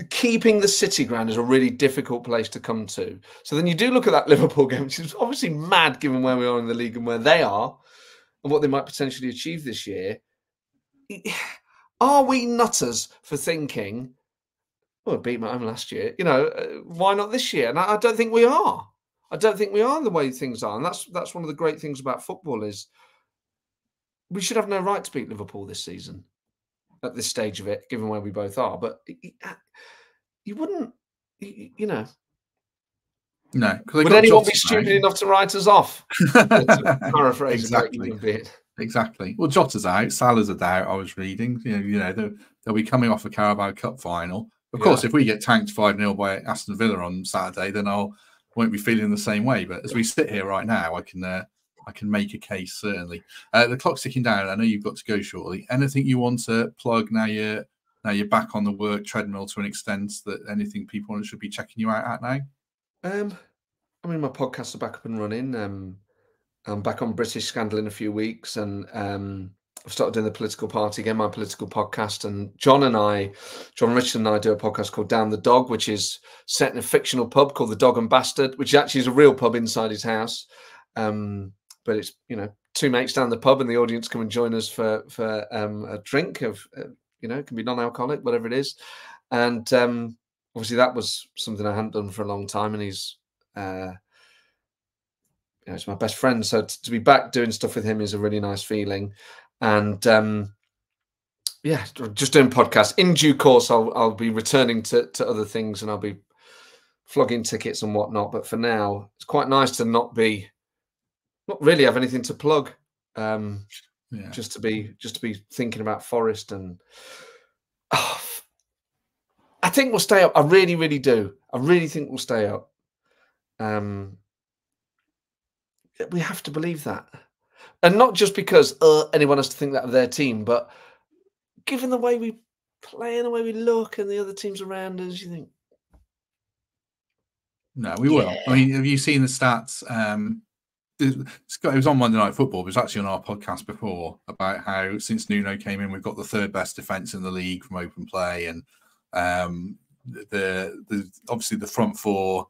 keeping the City ground is a really difficult place to come to. So then you do look at that Liverpool game, which is obviously mad given where we are in the league and where they are, and what they might potentially achieve this year. Are we nutters for thinking? Well, we beat my home last year. You know, uh, why not this year? And I, I don't think we are. I don't think we are the way things are, and that's that's one of the great things about football is we should have no right to beat Liverpool this season at this stage of it, given where we both are. But uh, you wouldn't, you know, no, would anyone be stupid enough to write us off? paraphrase exactly. Exactly. Well, Jota's out. Salah's a doubt. I was reading. You know, you know they'll, they'll be coming off a Carabao Cup final. Of course, Yeah. if we get tanked five 0 by Aston Villa on Saturday, then I'll won't be feeling the same way. But as we sit here right now, I can uh, I can make a case certainly. Uh, the clock's ticking down. I know you've got to go shortly. Anything you want to plug now? You're now you're back on the work treadmill to an extent. That anything people should be checking you out at now. Um, I mean, my podcasts are back up and running. Um, I'm back on British Scandal in a few weeks, and um, I've started doing the political party again, my political podcast. And Jon and I, Jon Richardson and I, do a podcast called Down the Dog, which is set in a fictional pub called the Dog and Bastard, which actually is a real pub inside his house. Um, but it's you know two mates down the pub, and the audience come and join us for for um, a drink of uh, you know it can be non-alcoholic, whatever it is. And um, obviously that was something I hadn't done for a long time, and he's uh, you know, it's my best friend. So to be back doing stuff with him is a really nice feeling. And um, yeah, just doing podcasts. In due course, I'll I'll be returning to to other things, and I'll be flogging tickets and whatnot. But for now, it's quite nice to not be, not really have anything to plug. Um, Yeah. just to be just to be thinking about Forest and oh, I think we'll stay up. I really, really do. I really think we'll stay up. Um, we have to believe that, and not just because uh, anyone has to think that of their team, but given the way we play and the way we look and the other teams around us, you think No, we will. I mean, have you seen the stats? Um, it's got, it was on Monday Night Football. It was actually on our podcast before about how since Nuno came in, we've got the third best defense in the league from open play, and um, the the obviously the front four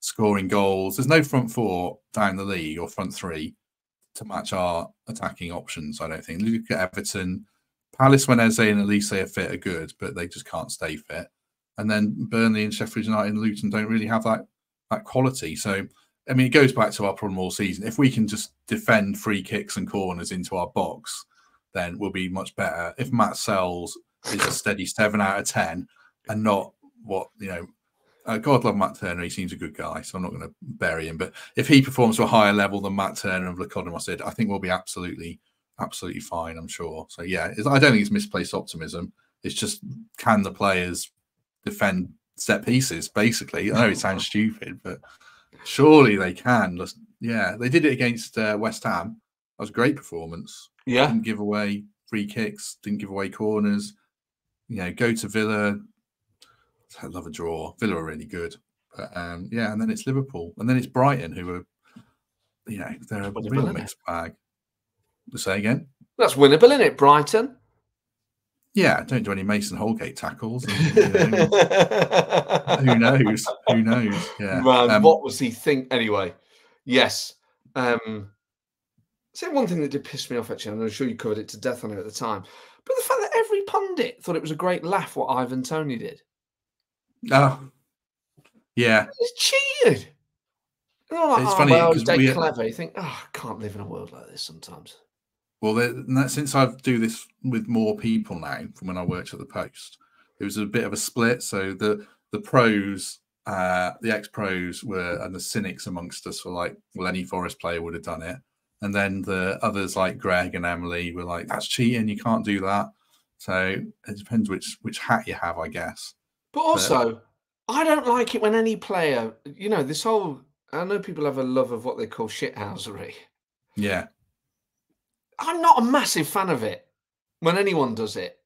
scoring goals. There's no front four down the league or front three to match our attacking options. I don't think. Look at Everton, Palace when Eze and Olise are fit are good, but they just can't stay fit. And then Burnley and Sheffield United and Luton don't really have that that quality. So, I mean, it goes back to our problem all season. If we can just defend free kicks and corners into our box, then we'll be much better. If Matz Sels is a steady seven out of 10 and not what, you know, uh, God love Matt Turner. He seems a good guy, so I'm not going to bury him. But if he performs to a higher level than Matt Turner and Vlachodimos did, I think we'll be absolutely, absolutely fine. I'm sure. So yeah, I don't think it's misplaced optimism. It's just can the players defend set pieces? Basically, I know it sounds stupid, but surely they can. Just- Yeah, they did it against uh, West Ham. That was a great performance. yeah, Didn't give away free kicks. Didn't give away corners. You know, go to Villa. I love a draw. Villa are really good. But um, yeah, and then it's Liverpool, and then it's Brighton, who are, you know, they're a real mixed bag. Say again. That's winnable, isn't it, Brighton? Yeah, don't do any Mason Holgate tackles. And, you know, who knows? Who knows? Yeah. Man, Um, what was he think? Anyway, yes. Um, say one thing that did piss me off actually, and I'm sure you covered it to death on it at the time, but the fact that every pundit thought it was a great laugh what Ivan Toney did. oh, yeah. It's cheated. Like, It's oh, funny, well, 'cause dead we- clever. You think, oh, I can't live in a world like this sometimes. Well, there- and that, since I do this with more people now from when I worked at the Post, it was a bit of a split. So the the pros, uh, the ex pros were, and the cynics amongst us were like, well, any Forest player would have done it. And then the others like Greg and Emily were like, that's cheating. You can't do that. So it depends which which hat you have, I guess. But also, I don't like it when any player, you know, this whole. I know people have a love of what they call shithousery. Yeah, I'm not a massive fan of it when anyone does it.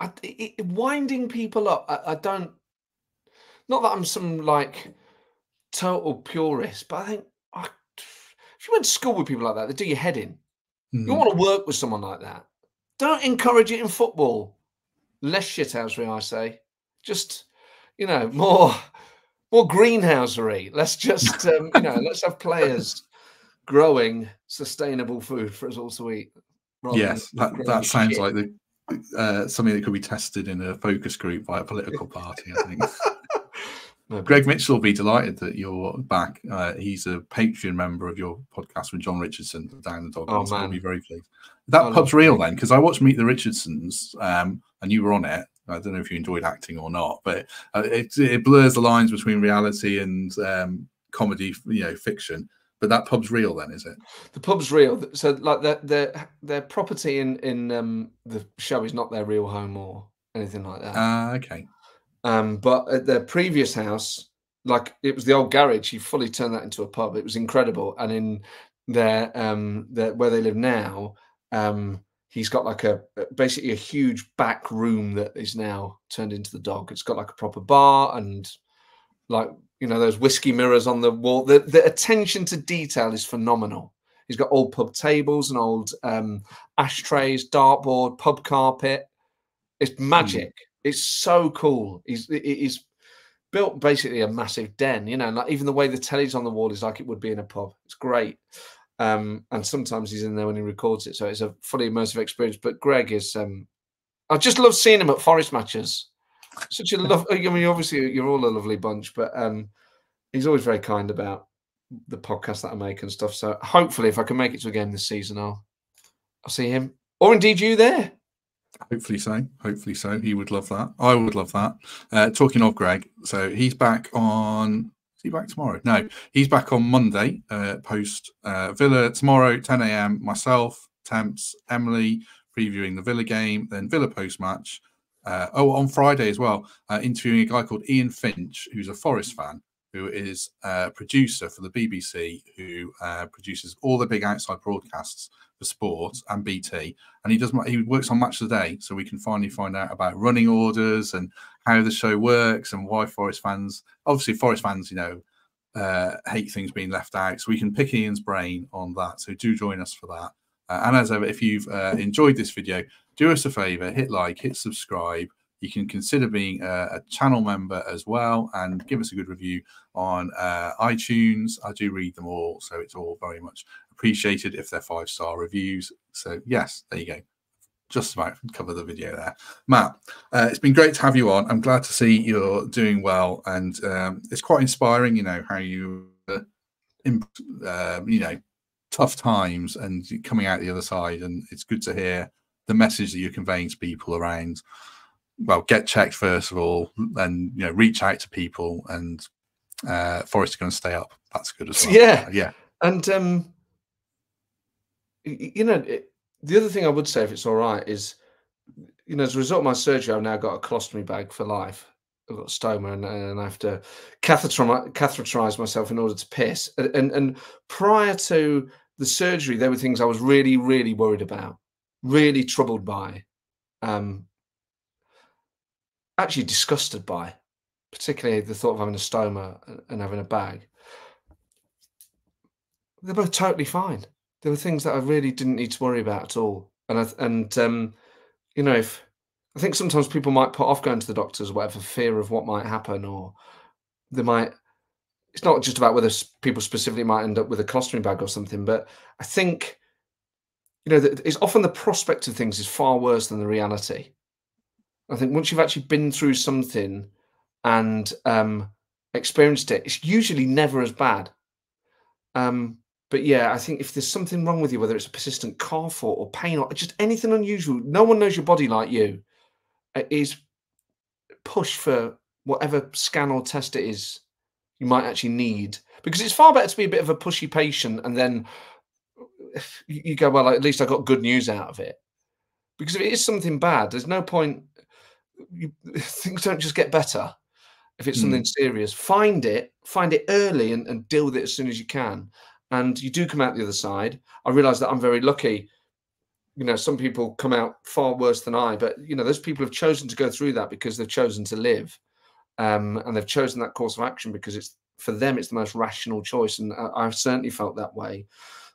I, it, it- winding people up, I, I don't. Not that I'm some like total purist, but I think I, if you went to school with people like that, they do your head in. You Mhm. want to work with someone like that. Don't encourage it in football. Less shithousery, I say. Just, you know, more more greenhousery. Let's just, um, you know, let's have players growing sustainable food for us all to eat. yes, that, that sounds shit. like the uh, something that could be tested in a focus group by a political party. I think. No, Greg Mitchell will be delighted that you're back. Uh, he's a Patreon member of your podcast with Jon Richardson down the dog. Oh, man. be very pleased. That love pub's real then, because I watched Meet the Richardsons, um, and you were on it. I don't know if you enjoyed acting or not, but uh, it, it blurs the lines between reality and um, comedy, you know, fiction. But that pub's real then, is it? The pub's real. So like their their their property in in um, the show is not their real home or anything like that. Ah, okay. Um, but at their previous house, like it was the old garage, he fully turned that into a pub. It was incredible. And in their um their, where they live now, um, he's got like a basically a huge back room that is now turned into the dog. It's got like a proper bar and like you know those whiskey mirrors on the wall. The the attention to detail is phenomenal. He's got old pub tables and old um, ashtrays, dartboard, pub carpet. It's magic. It's so cool. He's he's built basically a massive den. You know, like even the way the telly's on the wall is like it would be in a pub. It's great. Um, and sometimes he's in there when he records it, so it's a fully immersive experience. But Greg is, um, I just love seeing him at Forest matches. Such a love. I mean, obviously you're all a lovely bunch, but um, he's always very kind about the podcast that I make and stuff. So hopefully, if I can make it to a game this season, I'll I'll see him, or indeed you there. Hopefully so. Hopefully so. He would love that. I would love that. Uh, talking of Greg, so he's back on. Is he back tomorrow? No, he's back on Monday. Uh, post uh, Villa tomorrow, 10 a.m. Myself, Temps, Emily previewing the Villa game, then Villa post match. Uh, oh, on Friday as well, uh, interviewing a guy called Ian Finch, who's a Forest fan, who is a producer for the BBC, who uh, produces all the big outside broadcasts for sport and BT and he does he works on match of the day so we can finally find out about running orders and how the show works and why forest fans obviously forest fans you know uh, hate things being left out. So we can pick ian's brain on that. So do join us for that. Uh, and as ever if you've uh, enjoyed this video do us a favor hit like hit subscribe you can consider being a, a channel member as well and give us a good review on uh, itunes i do read them all so it's all very much appreciated if they're five star reviews. So yes, there you go. Just about cover the video there, Matt. Uh, it's been great to have you on. I'm glad to see you're doing well, and um, it's quite inspiring. You know how you, uh, uh, you know, tough times and coming out the other side, and it's good to hear the message that you're conveying to people around. Well, get checked first of all, and you know, reach out to people, and uh, Forest are going to stay up. That's good as well. Yeah. yeah. And um, you know, it, the other thing I would say, if it's all right, is you know, as a result of my surgery, I've now got a colostomy bag for life. I've got a stoma, and, and I have to catheterize, catheterize myself in order to piss. And, and and prior to the surgery, there were things I was really, really worried about, really troubled by, um, actually disgusted by. particularly the thought of having a stoma and having a bag, they're both totally fine. There were things that I really didn't need to worry about at all. And I, and um, you know, if I think sometimes people might put off going to the doctors or whatever fear of what might happen, or they might. It's not just about whether people specifically might end up with a colostomy bag or something, but I think, you know, it's often the prospect of things is far worse than the reality. I think once you've actually been through something and um, experienced it, it's usually never as bad. Um, but yeah, I think if there's something wrong with you, whether it's a persistent cough or, or pain or just anything unusual, no one knows your body like you. Uh, is push for whatever scan or test it is you might actually need because it's far better to be a bit of a pushy patient and then you go well at least i got good news out of it because if it is something bad there's no point you, things don't just get better if it's something mm. serious find it find it early and, and deal with it as soon as you can and you do come out the other side. I realize that I'm very lucky. You know, some people come out far worse than I, but you know, those people have chosen to go through that because they've chosen to live, um, and they've chosen that course of action because it's for them it's the most rational choice, and I, have certainly felt that way.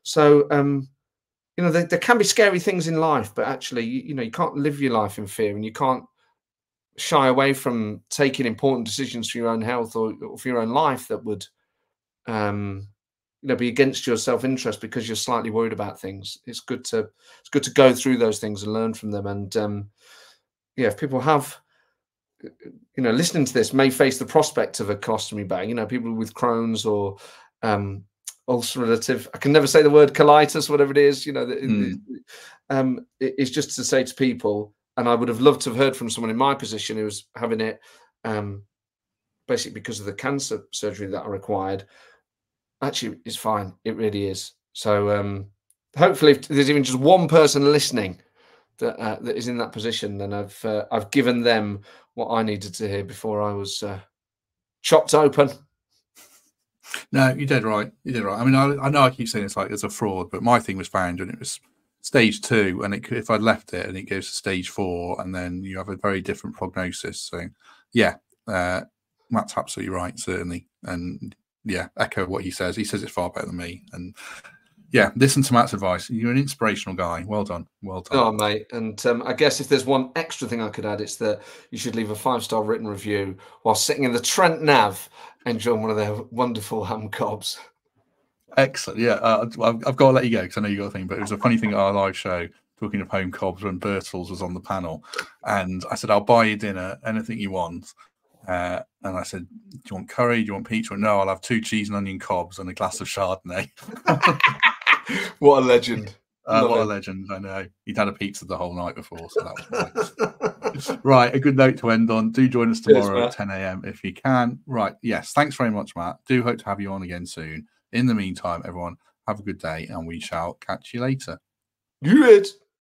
So, um, you know, there, there, can be scary things in life, but actually, you, you know, you can't live your life in fear, and you can't shy away from taking important decisions for your own health or, or for your own life that would um, you know be against your self-interest because you're slightly worried about things. It's good to it's good to go through those things and learn from them. And um yeah if people have you know listening to this may face the prospect of a colostomy bag you know people with crohn's or um ulcerative i can never say the word colitis whatever it is you know mm. um it's just to say to people and i would have loved to have heard from someone in my position who was having it um basically because of the cancer surgery that i required actually it's fine. It really is. So um, hopefully, if there's even just one person listening that uh, that is in that position, then I've uh, I've given them what I needed to hear before I was uh, chopped open. No, you did right. You did right. I mean, I, I know I keep saying it's like it's a fraud, but my thing was found and it was stage two, and it, if I'd left it and it goes to stage four, and then you have a very different prognosis. So, yeah, uh, Matt's absolutely right, certainly, and yeah, echo what he says. He says it's far better than me. And yeah, listen to Matt's advice. You're an inspirational guy. Well done. Well done. Oh, mate. And um, I guess if there's one extra thing I could add, it's that you should leave a five star written review while sitting in the Trent Nav and enjoying one of their wonderful ham cobs. Excellent. Yeah. Uh, I've, I've, got to let you go because I know you got a thing, but it was a funny thing at our live show talking of home cobs when Bertels was on the panel. And I said, I'll buy you dinner, anything you want. Uh, and I said, "Do you want curry? Do you want pizza?" No, I'll have two cheese and onion cobs and a glass of Chardonnay. what a legend! Uh, what it. a legend! I know he'd had a pizza the whole night before, so that was nice. right, a good note to end on. Do join us tomorrow Cheers, at 10 a.m. if you can. Right, yes, thanks very much, Matt. Do hope to have you on again soon. In the meantime, everyone, have a good day, and we shall catch you later. You it.